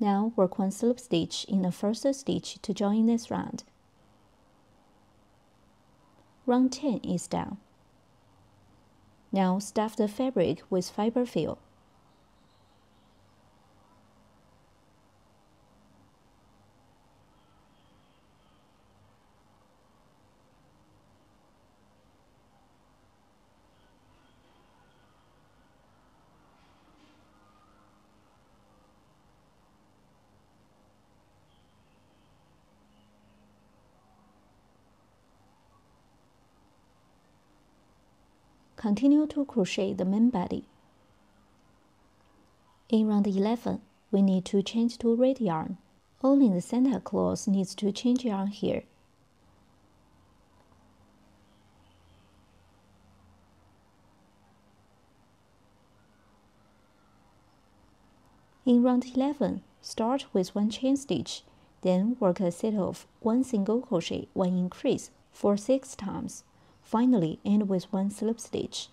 Now work one slip stitch in the first stitch to join this round. Round 10 is done. Now stuff the fabric with fiber fill. Continue to crochet the main body. In round 11, we need to change to red yarn. Only the Santa Claus needs to change yarn here. In round 11, start with one chain stitch, then work a set of one single crochet, one increase for 6 times. Finally, end with one slip stitch.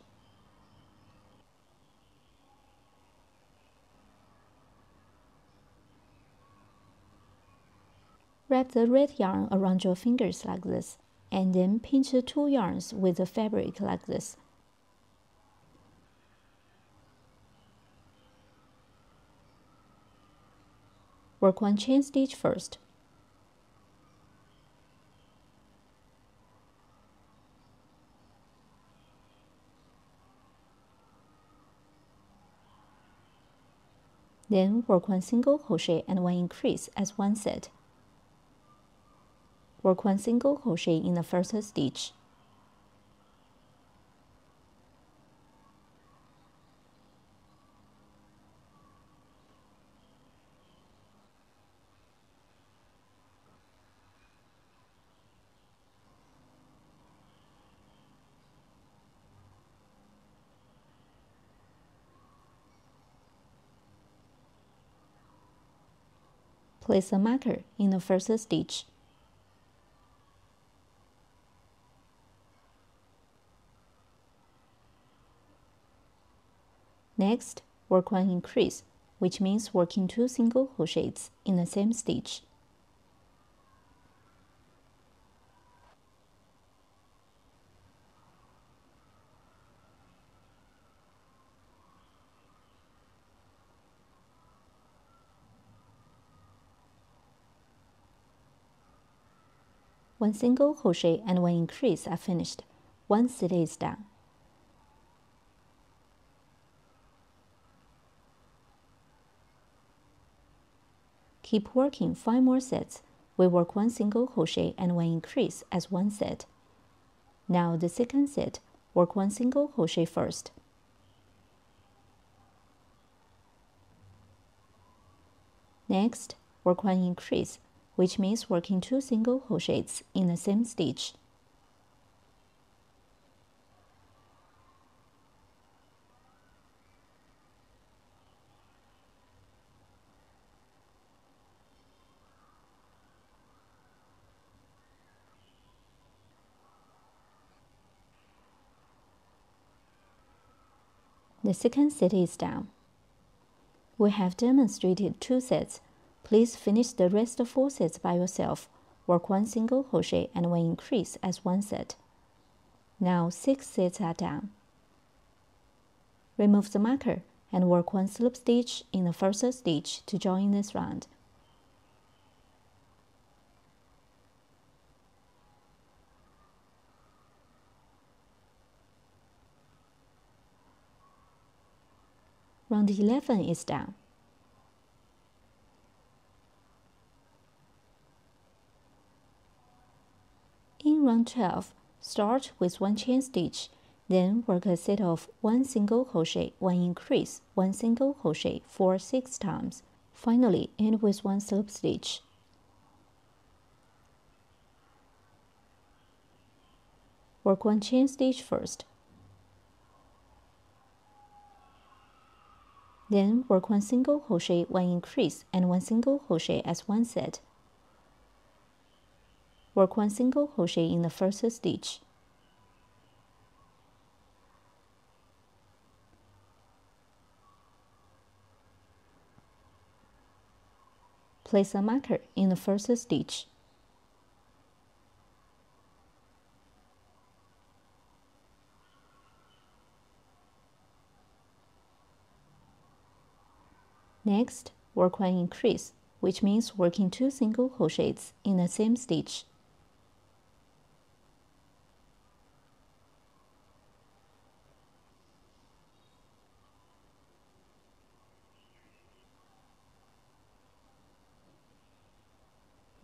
Wrap the red yarn around your fingers like this, and then pinch the two yarns with the fabric like this. Work one chain stitch first. Then work one single crochet and one increase as one set. Work one single crochet in the first stitch. Place a marker in the first stitch. Next, work one increase, which means working two single crochets in the same stitch. One single crochet and one increase are finished. One stitch is done. Keep working 5 more sets. We work one single crochet and one increase as one set. Now the second set, work one single crochet first. Next, work one increase which means working two single crochets in the same stitch. The second set is done. We have demonstrated two sets Please finish the rest of four sets by yourself. Work one single crochet and one increase as one set. Now six sets are done. Remove the marker and work one slip stitch in the first stitch to join this round. Round 11 is done. Round 12, start with one chain stitch, then work a set of one single crochet, one increase, one single crochet for 6 times. Finally, end with one slip stitch. Work one chain stitch first. Then work one single crochet, one increase, and one single crochet as one set. Work one single crochet in the first stitch. Place a marker in the first stitch. Next, work one increase, which means working two single crochets in the same stitch.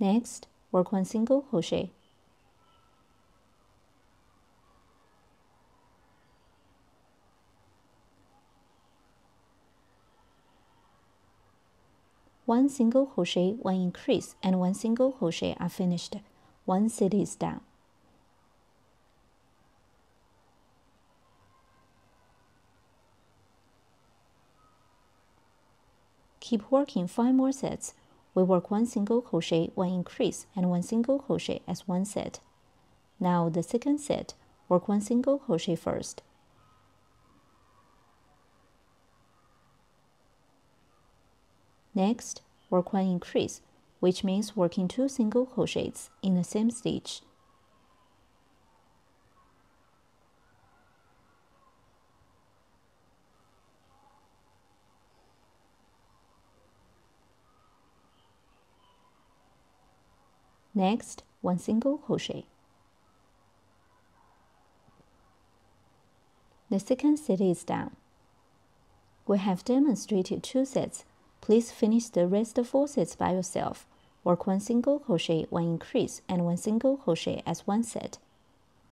Next, work one single crochet. One single crochet, one increase, and one single crochet are finished. One set is done. Keep working 5 more sets we work one single crochet, one increase, and one single crochet as one set. Now the second set, work one single crochet first. Next, work one increase, which means working two single crochets in the same stitch. Next, one single crochet. The second set is done. We have demonstrated two sets. Please finish the rest of four sets by yourself. Work one single crochet, one increase, and one single crochet as one set.